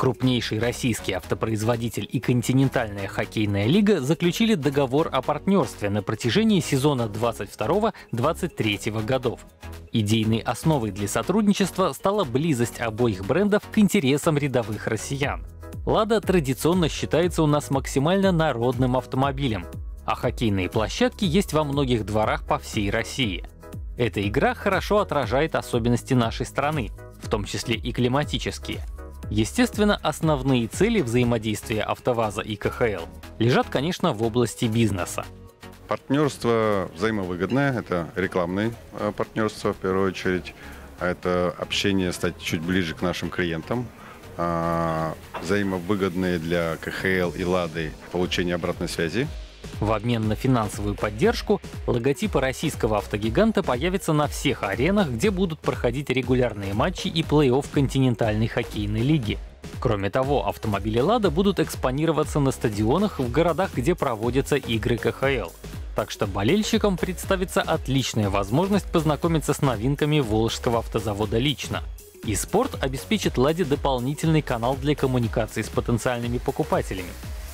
Крупнейший российский автопроизводитель и континентальная хоккейная лига заключили договор о партнерстве на протяжении сезона 22-23 годов. Идейной основой для сотрудничества стала близость обоих брендов к интересам рядовых россиян. «Лада» традиционно считается у нас максимально народным автомобилем, а хоккейные площадки есть во многих дворах по всей России. Эта игра хорошо отражает особенности нашей страны, в том числе и климатические — Естественно, основные цели взаимодействия АвтоВАЗа и КХЛ лежат, конечно, в области бизнеса. Партнерство взаимовыгодное, это рекламное э, партнерство в первую очередь, а это общение стать чуть ближе к нашим клиентам, а, взаимовыгодные для КХЛ и Лады получение обратной связи, в обмен на финансовую поддержку логотипы российского автогиганта появятся на всех аренах, где будут проходить регулярные матчи и плей-офф континентальной хоккейной лиги. Кроме того, автомобили «Лада» будут экспонироваться на стадионах в городах, где проводятся игры КХЛ. Так что болельщикам представится отличная возможность познакомиться с новинками Волжского автозавода лично. И спорт обеспечит «Ладе» дополнительный канал для коммуникации с потенциальными покупателями,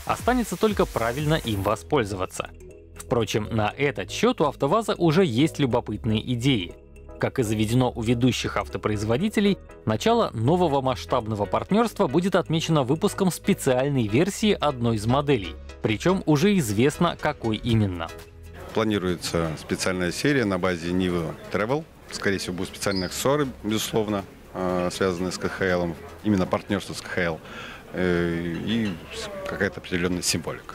Останется только правильно им воспользоваться. Впрочем, на этот счет у АвтоВАЗа уже есть любопытные идеи. Как и заведено у ведущих автопроизводителей, начало нового масштабного партнерства будет отмечено выпуском специальной версии одной из моделей. Причем уже известно, какой именно. Планируется специальная серия на базе Nivo Travel. Скорее всего, будут специальные аксессуары, безусловно, э, связанные с КХЛ, именно партнерство с КХЛ. Э, и какая-то определенная символика.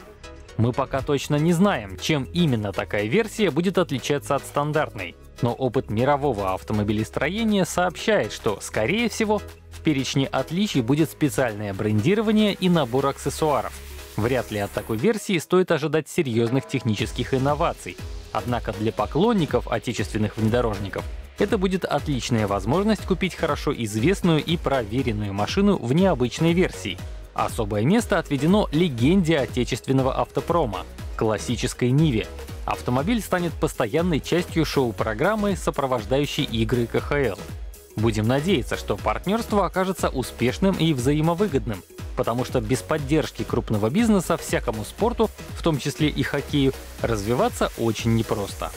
Мы пока точно не знаем, чем именно такая версия будет отличаться от стандартной. Но опыт мирового автомобилестроения сообщает, что, скорее всего, в перечне отличий будет специальное брендирование и набор аксессуаров. Вряд ли от такой версии стоит ожидать серьезных технических инноваций. Однако для поклонников отечественных внедорожников это будет отличная возможность купить хорошо известную и проверенную машину в необычной версии. Особое место отведено легенде отечественного автопрома — классической Ниве. Автомобиль станет постоянной частью шоу-программы, сопровождающей игры КХЛ. Будем надеяться, что партнерство окажется успешным и взаимовыгодным, потому что без поддержки крупного бизнеса всякому спорту, в том числе и хоккею, развиваться очень непросто.